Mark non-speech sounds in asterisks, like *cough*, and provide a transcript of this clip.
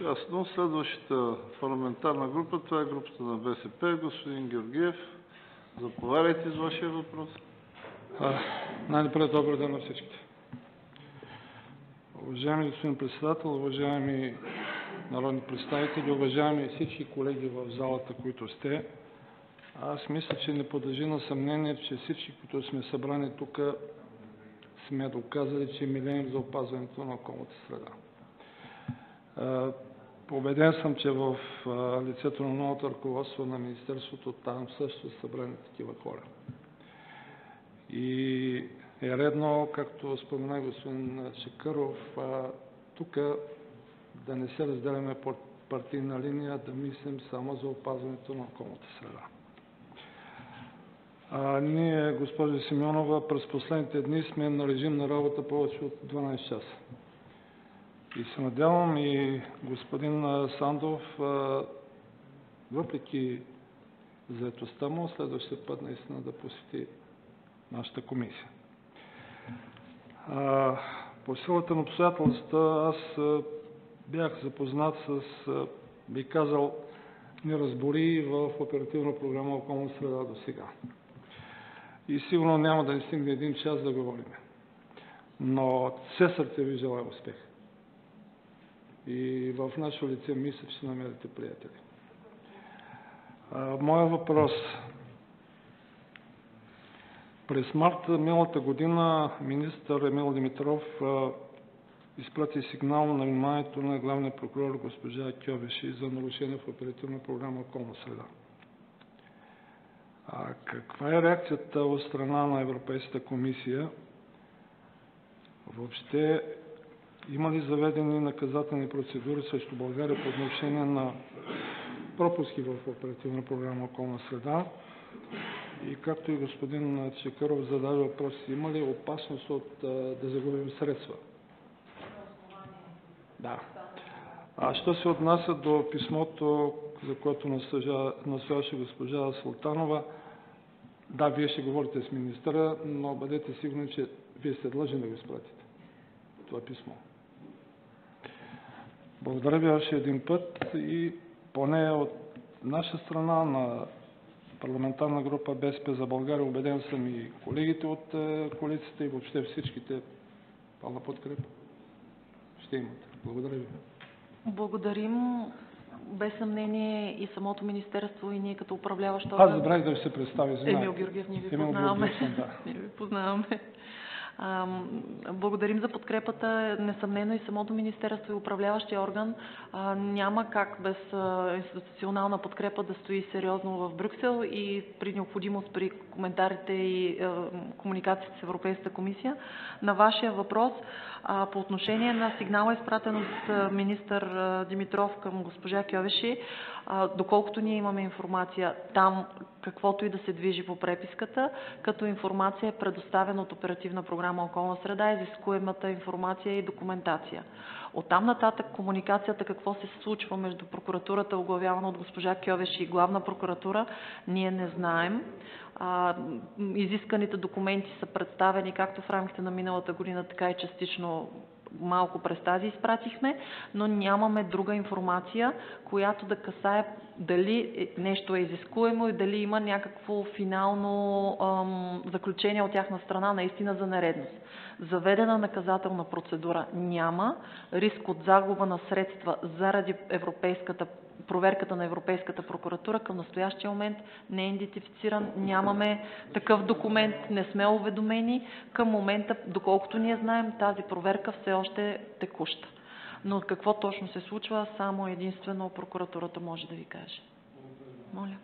Ясно. Следващата парламентарна група, това е групата на БСП. Господин Георгиев, заповядайте с Вашия въпрос. Най-напред добър ден на всички. Уважаеми господин председател, уважаеми народни представители, уважаеми всички колеги в залата, които сте, аз мисля, че не подлежи на съмнение, че всички, които сме събрани тук, сме доказали, че милеем за опазването на околната среда. Убеден съм, че в лицето на новото ръководство на Министерството там също са събрани такива хора. И е редно, както спомена господин Чекъров, тук да не се разделяме по партийна линия, да мислим само за опазването на околната среда. А, ние, госпожа Симеонова, през последните дни сме на режим на работа повече от 12 часа. И се надявам и господин Сандов, въпреки заетостта му, следващия път наистина да посети нашата комисия. По силата на обстоятелствата аз бях запознат с, би казал, неразбори в оперативна програма Околна среда до сега. И сигурно няма да ни стигне един час да говорим. Но все сърце ви желая успех. И в наше лице мисля, че намерите приятели. Моя въпрос. През март миналата година министър Емил Димитров изпрати сигнал на вниманието на главния прокурор госпожа Кьовеши за нарушение в оперативна програма Околна среда. А каква е реакцията от страна на Европейската комисия? Въобще има ли заведени наказателни процедури срещу България по отношение на пропуски в оперативна програма Околна среда? И както и господин Чекаров зададе въпрос, има ли опасност от, да загубим средства? Да. А що се отнася до писмото, за което настоя- настояваше госпожа Султанова, да, вие ще говорите с министъра, но бъдете сигурни, че вие сте длъжни да го изпратите. Това писмо. Благодаря ви още един път и поне от наша страна на парламентарна група БСП за България, убеден съм и колегите от е, коалицията и въобще всичките пълна подкрепа ще имате. Благодаря ви. Благодарим. Без съмнение и самото министерство, и ние като управляващ Аз забравих да ви се представя, Емил извинявайте. Георгиев, ние ви Емил познаваме. Георгиев да. *laughs* Ние ви познаваме. Благодарим за подкрепата. Несъмнено и самото министерство и управляващия орган няма как без институционална подкрепа да стои сериозно в Брюксел и при необходимост при коментарите и комуникацията с Европейската комисия. На вашия въпрос, по отношение на сигнала, изпратен от министър Димитров към госпожа Кьовеши, доколкото ние имаме информация там, каквото и да се движи по преписката, като информация е предоставена от Оперативна програма Околна среда, изискуемата информация и документация. Оттам нататък комуникацията, какво се случва между прокуратурата, оглавявана от госпожа Кьовеш и главна прокуратура, ние не знаем. Изисканите документи са представени както в рамките на миналата година, така и частично малко през тази изпратихме, но нямаме друга информация, която да касае дали е- нещо е изискуемо и дали има някакво финално ам, заключение от тяхна страна наистина за нередност. Заведена наказателна процедура няма, риск от загуба на средства заради европейската проверката на Европейската прокуратура към настоящия момент не е идентифициран, нямаме такъв документ, не сме уведомени. Към момента, доколкото ние знаем, тази проверка все още е текуща. Но какво точно се случва, само единствено прокуратурата може да ви каже. Моля.